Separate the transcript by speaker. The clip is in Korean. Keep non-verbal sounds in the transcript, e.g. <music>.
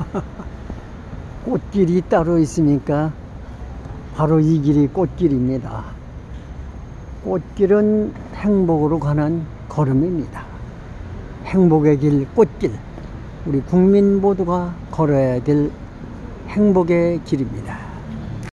Speaker 1: <laughs> 꽃길이 따로 있으니까 바로 이 길이 꽃길입니다. 꽃길은 행복으로 가는 걸음입니다. 행복의 길 꽃길. 우리 국민 모두가 걸어야 될 행복의 길입니다.